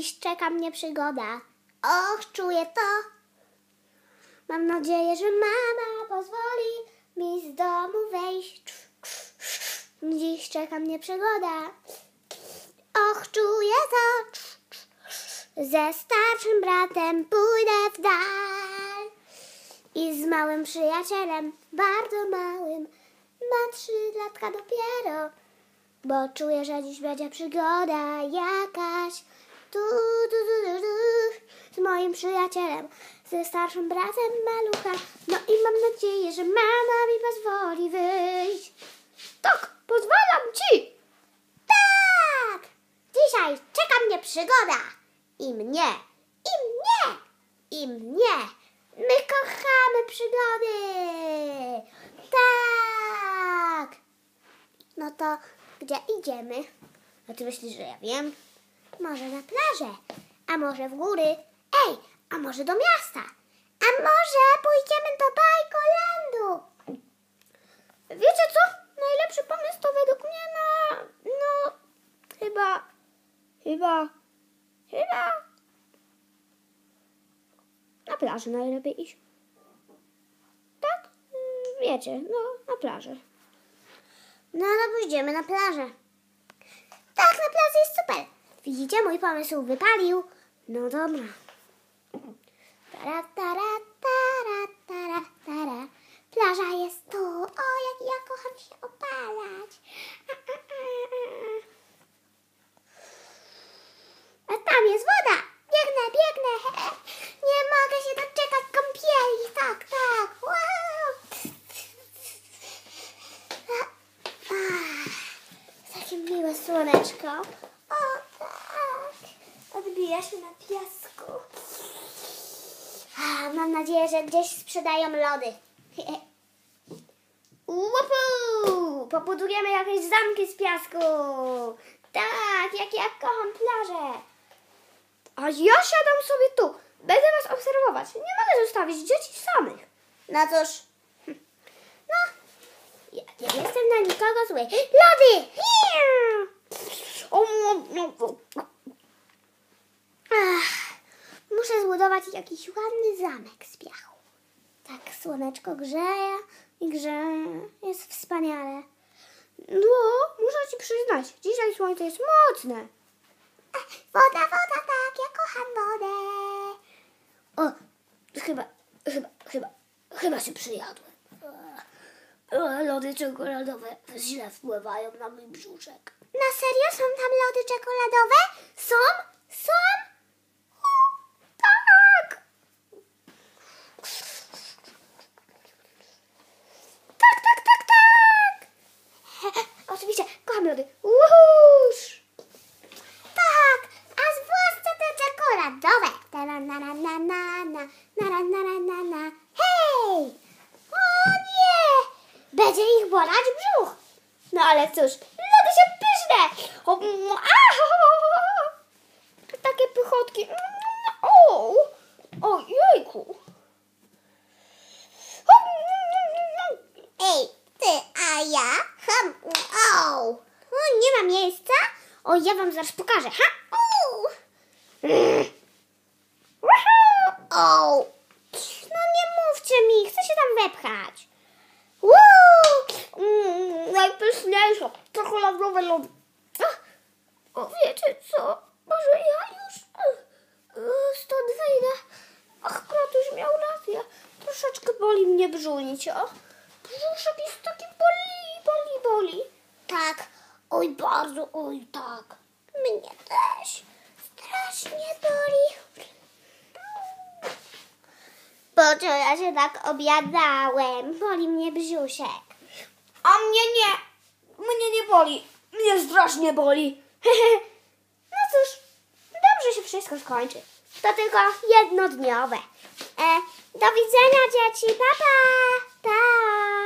Dziś czeka mnie przygoda. Och, czuję to. Mam nadzieję, że mama pozwoli mi z domu wejść. Dziś czeka mnie przygoda. Och, czuję to. Ze starszym bratem pójdę w dal. I z małym przyjacielem, bardzo małym, ma trzy latka dopiero. Bo czuję, że dziś będzie przygoda jakaś. Tu, tu, tu, tu, tu. Z moim przyjacielem, ze starszym bratem malucha. No i mam nadzieję, że mama mi pozwoli wyjść. Tak, pozwalam ci. Tak! Dzisiaj czeka mnie przygoda. I mnie, i mnie, i mnie. My kochamy przygody. Tak! No to gdzie idziemy? A ty myślisz, że ja wiem? Może na plażę, a może w góry. Ej, a może do miasta? A może pójdziemy do Bajkolandu? Wiecie co? Najlepszy pomysł to według mnie na... No... Chyba... Chyba... Chyba... Na plaży najlepiej iść. Tak? Mm, Wiecie, no, na plaży. No to pójdziemy na plażę. Tak, na plaży jest super. Widzicie, mój pomysł wypalił. No dobra. Tara, tara, tara, tara, tara. Plaża jest tu. O, jak ja kocham się opalać. A, tam jest woda. Biegnę, biegnę. Nie mogę się doczekać kąpieli. Tak, tak. Wow. Takie miłe słoneczko. Odbija się na piasku. A, mam nadzieję, że gdzieś sprzedają lody. Łupu! Pobudujemy jakieś zamki z piasku. Tak, jak ja kocham plażę. A ja siadam sobie tu. Będę was obserwować. Nie mogę zostawić dzieci samych. No cóż. No, ja nie jestem na nikogo zły. Lody! O, no, no. Ach, muszę zbudować jakiś ładny zamek z piachu. Tak słoneczko grzeje i grzeje. Jest wspaniale. No, muszę ci przyznać, dzisiaj słońce jest mocne. Woda, woda, tak, ja kocham wodę. O, chyba, chyba, chyba, chyba się przyjadłem. Lody czekoladowe źle wpływają na mój brzuszek. Na serio są tam lody czekoladowe? Są? Są? Bolać brzuch. No ale cóż, lody się pyszne! O, mm, takie pychotki. Mm, O, o jejku. O, mm, Ej, ty, a ja? Hm, o. o, nie ma miejsca? O, ja wam zaraz pokażę, ha? O. O. No nie mówcie mi, chcę się tam wepchać. Woo! Najpyszniejsze czekoladowe lody. O, wiecie co? Może ja już e, e, stąd wyjdę. Ach, Kratuś miał rację. Troszeczkę boli mnie brzuńcio. Brzuszek jest taki boli, boli, boli. Tak, oj bardzo, oj tak. Mnie też. Strasznie boli. Co ja się tak obiadałem? Boli mnie brzuszek. A mnie nie. Mnie nie boli. Mnie strasznie boli. No cóż, dobrze się wszystko skończy. To tylko jednodniowe. E, do widzenia dzieci, pa pa! Pa!